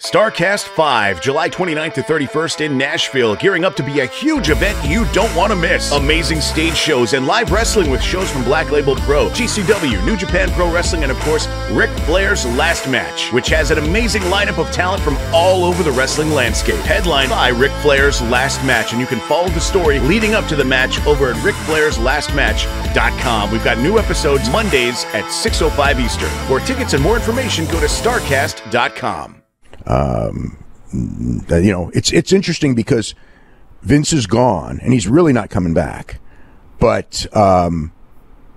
Starrcast 5, July 29th to 31st in Nashville, gearing up to be a huge event you don't want to miss. Amazing stage shows and live wrestling with shows from Black Label Pro, GCW, New Japan Pro Wrestling, and of course, Ric Flair's Last Match, which has an amazing lineup of talent from all over the wrestling landscape. Headlined by Ric Flair's Last Match, and you can follow the story leading up to the match over at RicFlairsLastMatch.com. We've got new episodes Mondays at 6.05 Eastern. For tickets and more information, go to Starrcast.com um, you know, it's it's interesting because Vince is gone and he's really not coming back. But um,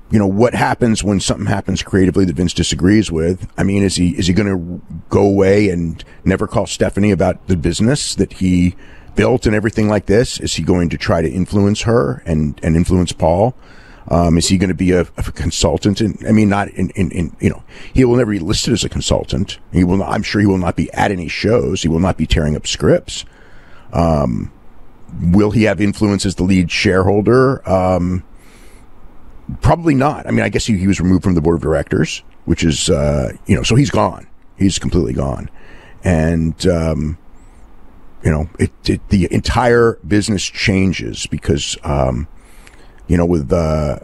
you know, what happens when something happens creatively that Vince disagrees with? I mean, is he is he going to go away and never call Stephanie about the business that he built and everything like this? Is he going to try to influence her and and influence Paul? Um, is he going to be a, a consultant? And I mean, not in, in, in, you know, he will never be listed as a consultant. He will. Not, I'm sure he will not be at any shows. He will not be tearing up scripts. Um, will he have influence as the lead shareholder? Um, probably not. I mean, I guess he, he was removed from the board of directors, which is, uh, you know, so he's gone. He's completely gone. And, um, you know, it, it, the entire business changes because, um, you know, with uh,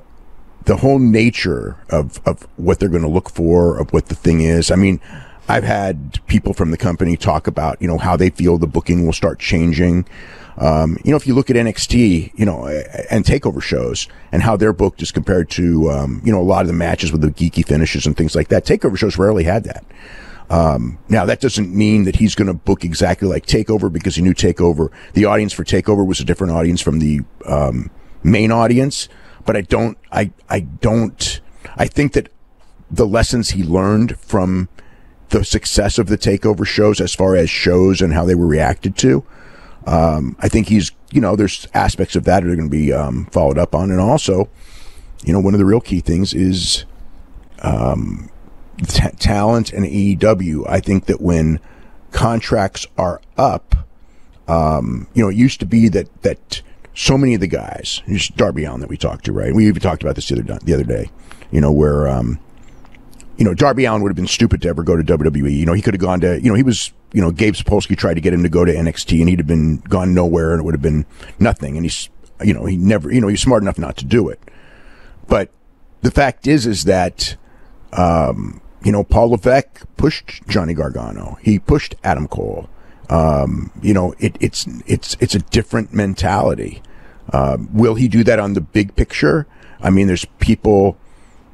the whole nature of, of what they're going to look for, of what the thing is. I mean, I've had people from the company talk about, you know, how they feel the booking will start changing. Um, you know, if you look at NXT, you know, and takeover shows and how they're booked as compared to, um, you know, a lot of the matches with the geeky finishes and things like that, takeover shows rarely had that. Um, now that doesn't mean that he's going to book exactly like Takeover because he knew Takeover. The audience for Takeover was a different audience from the um, main audience, but I don't, I, I don't, I think that the lessons he learned from the success of the takeover shows as far as shows and how they were reacted to, um, I think he's, you know, there's aspects of that that are going to be um, followed up on. And also, you know, one of the real key things is um, t- talent and AEW. I think that when contracts are up, um, you know, it used to be that, that so many of the guys, Darby Allin that we talked to, right? We even talked about this the other the other day, you know, where um, you know Darby Allin would have been stupid to ever go to WWE. You know, he could have gone to, you know, he was, you know, Gabe Sapolsky tried to get him to go to NXT, and he'd have been gone nowhere, and it would have been nothing. And he's, you know, he never, you know, he's smart enough not to do it. But the fact is, is that, um, you know, Paul Levesque pushed Johnny Gargano. He pushed Adam Cole. Um, you know, it, it's it's it's a different mentality. Uh, will he do that on the big picture? I mean, there's people,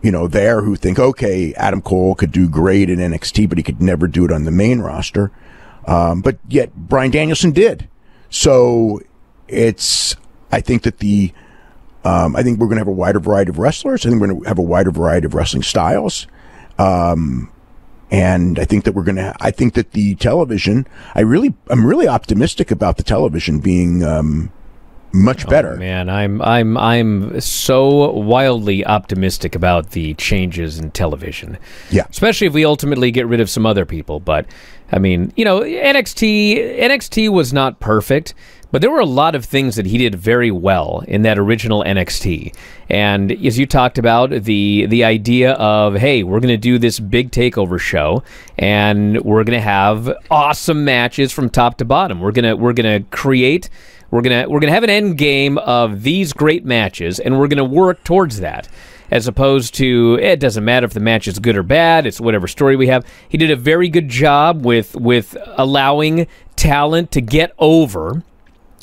you know, there who think, okay, Adam Cole could do great in NXT, but he could never do it on the main roster. Um, but yet Bryan Danielson did. So it's, I think that the, um, I think we're going to have a wider variety of wrestlers. I think we're going to have a wider variety of wrestling styles. Um, and I think that we're going to, I think that the television, I really, I'm really optimistic about the television being, um, much oh, better. Oh, man, I'm I'm I'm so wildly optimistic about the changes in television. Yeah. Especially if we ultimately get rid of some other people, but I mean, you know, NXT NXT was not perfect, but there were a lot of things that he did very well in that original NXT. And as you talked about, the the idea of hey, we're going to do this big takeover show, and we're going to have awesome matches from top to bottom. We're gonna we're gonna create. We're gonna we're gonna have an end game of these great matches, and we're gonna work towards that as opposed to eh, it doesn't matter if the match is good or bad. It's whatever story we have. He did a very good job with with allowing talent to get over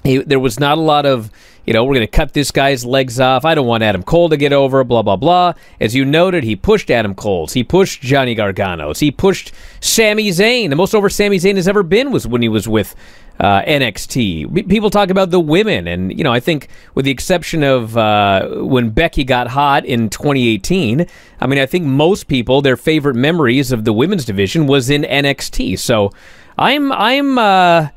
he, there was not a lot of, you know, we're going to cut this guy's legs off. I don't want Adam Cole to get over, blah, blah, blah. As you noted, he pushed Adam Cole's. He pushed Johnny Gargano's. He pushed Sami Zayn. The most over Sami Zayn has ever been was when he was with uh, NXT. People talk about the women, and, you know, I think with the exception of uh, when Becky got hot in 2018, I mean, I think most people, their favorite memories of the women's division was in NXT. So I'm, I'm, uh,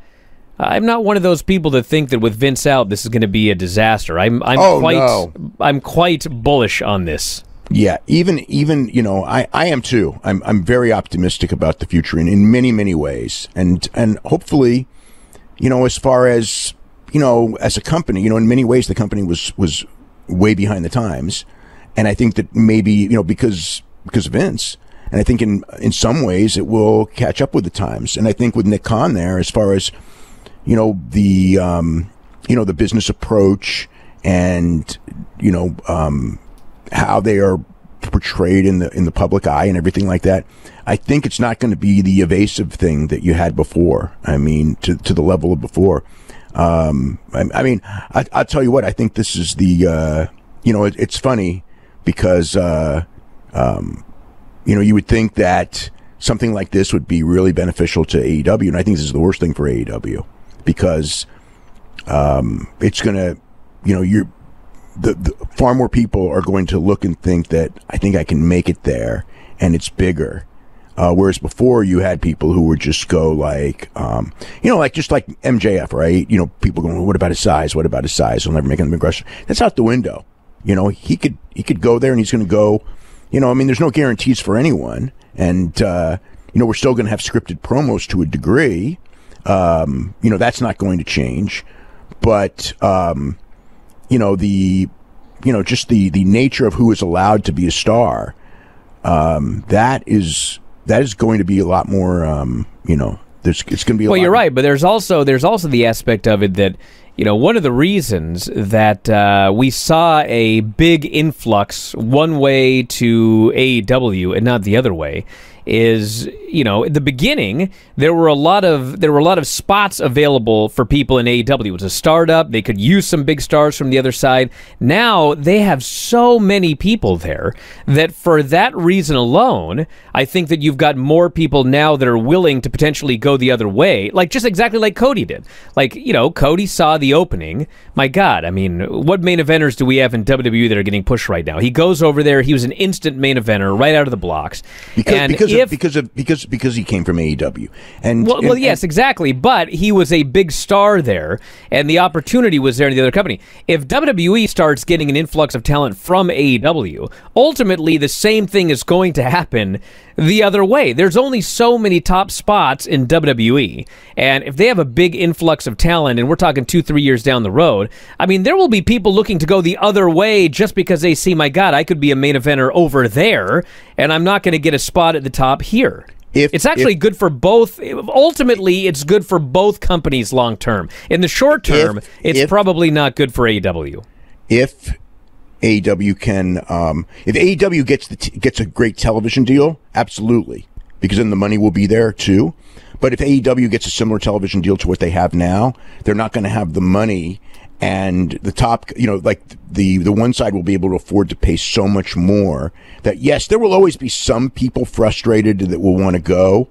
I'm not one of those people that think that with Vince out, this is going to be a disaster. I'm I'm oh, quite no. I'm quite bullish on this. Yeah, even even you know, I, I am too. I'm I'm very optimistic about the future in, in many many ways, and and hopefully, you know, as far as you know, as a company, you know, in many ways, the company was was way behind the times, and I think that maybe you know because because of Vince, and I think in in some ways it will catch up with the times. And I think with Nick Khan there, as far as you know the um, you know the business approach and you know um, how they are portrayed in the in the public eye and everything like that. I think it's not going to be the evasive thing that you had before. I mean, to to the level of before. Um, I, I mean, I, will tell you what. I think this is the uh, you know it, it's funny because uh, um, you know you would think that something like this would be really beneficial to AEW, and I think this is the worst thing for AEW because um, it's going to you know you're the, the, far more people are going to look and think that I think I can make it there, and it's bigger. Uh, whereas before you had people who would just go like, um, you know, like just like MJF, right? You know, people going, what about his size? What about his size? He'll never make an aggression. That's out the window. You know, he could he could go there and he's going to go. You know, I mean, there's no guarantees for anyone, and uh, you know, we're still going to have scripted promos to a degree. Um, you know, that's not going to change, but um, you know the you know just the the nature of who is allowed to be a star um, that is that is going to be a lot more um, you know there's it's going to be well you're right but there's also there's also the aspect of it that you know one of the reasons that uh, we saw a big influx one way to AEW and not the other way is you know at the beginning there were a lot of there were a lot of spots available for people in AEW. It was a startup; they could use some big stars from the other side. Now they have so many people there that for that reason alone, I think that you've got more people now that are willing to potentially go the other way, like just exactly like Cody did. Like you know, Cody saw the opening. My God, I mean, what main eventers do we have in WWE that are getting pushed right now? He goes over there; he was an instant main eventer right out of the blocks. Because, and because if, of, because of because because he came from AEW. And well, and, well yes, and, exactly. But he was a big star there, and the opportunity was there in the other company. If WWE starts getting an influx of talent from AEW, ultimately the same thing is going to happen the other way. There's only so many top spots in WWE, and if they have a big influx of talent, and we're talking two, three years down the road, I mean, there will be people looking to go the other way just because they see, my God, I could be a main eventer over there, and I'm not going to get a spot at the top here. If, it's actually if, good for both. Ultimately, it's good for both companies long term. In the short term, if, it's probably not good for AEW. If AEW can, um, if AEW gets the t- gets a great television deal, absolutely, because then the money will be there too. But if AEW gets a similar television deal to what they have now, they're not going to have the money and the top, you know, like the the one side will be able to afford to pay so much more that yes, there will always be some people frustrated that will want to go,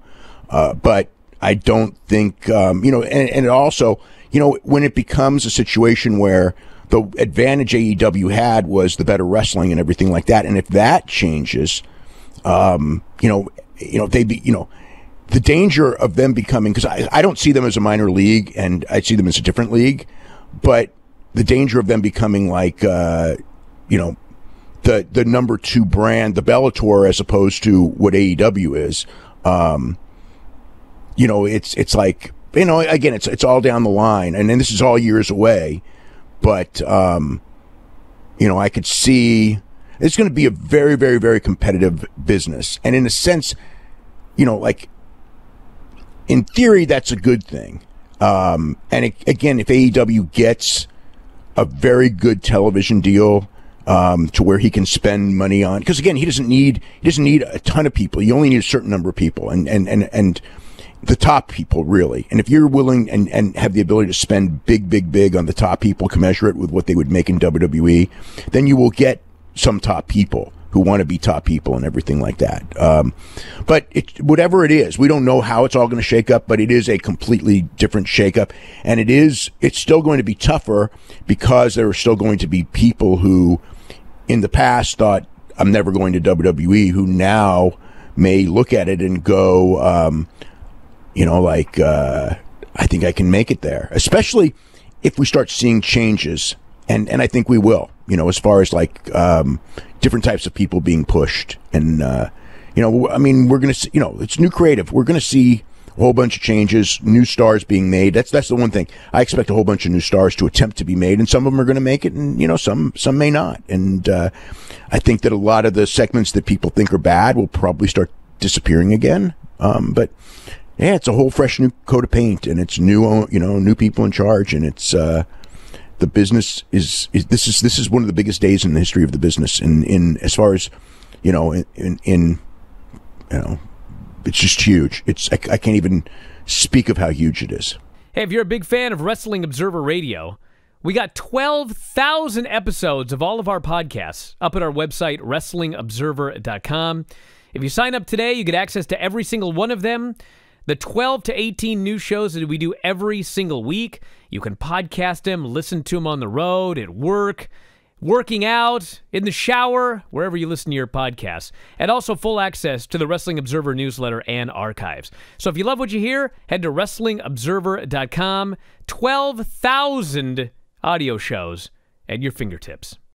uh, but I don't think um, you know, and, and also, you know, when it becomes a situation where the advantage AEW had was the better wrestling and everything like that, and if that changes, um, you know, you know, they be, you know the danger of them becoming because I, I don't see them as a minor league and I see them as a different league but the danger of them becoming like, uh, you know, the the number two brand, the Bellator, as opposed to what AEW is. Um, you know, it's it's like you know, again, it's it's all down the line, and then this is all years away. But um, you know, I could see it's going to be a very, very, very competitive business, and in a sense, you know, like in theory, that's a good thing. Um, and it, again, if AEW gets a very good television deal um, to where he can spend money on, because again, he doesn't need he doesn't need a ton of people. You only need a certain number of people, and and and and the top people really. And if you're willing and and have the ability to spend big, big, big on the top people, commensurate with what they would make in WWE, then you will get some top people who want to be top people and everything like that. Um, but it, whatever it is, we don't know how it's all going to shake up, but it is a completely different shakeup. And it is, it's still going to be tougher because there are still going to be people who in the past thought, I'm never going to WWE, who now may look at it and go, um, you know, like, uh, I think I can make it there, especially if we start seeing changes. And, and I think we will, you know, as far as like, um, different types of people being pushed. And, uh, you know, I mean, we're going to see, you know, it's new creative. We're going to see a whole bunch of changes, new stars being made. That's, that's the one thing. I expect a whole bunch of new stars to attempt to be made and some of them are going to make it and, you know, some, some may not. And, uh, I think that a lot of the segments that people think are bad will probably start disappearing again. Um, but yeah, it's a whole fresh new coat of paint, and it's new, you know, new people in charge, and it's uh, the business is, is this is this is one of the biggest days in the history of the business. In in as far as you know, in in, in you know, it's just huge. It's I, I can't even speak of how huge it is. Hey, if you're a big fan of Wrestling Observer Radio, we got 12,000 episodes of all of our podcasts up at our website, WrestlingObserver.com. If you sign up today, you get access to every single one of them. The 12 to 18 new shows that we do every single week. You can podcast them, listen to them on the road, at work, working out, in the shower, wherever you listen to your podcasts. And also full access to the Wrestling Observer newsletter and archives. So if you love what you hear, head to WrestlingObserver.com. 12,000 audio shows at your fingertips.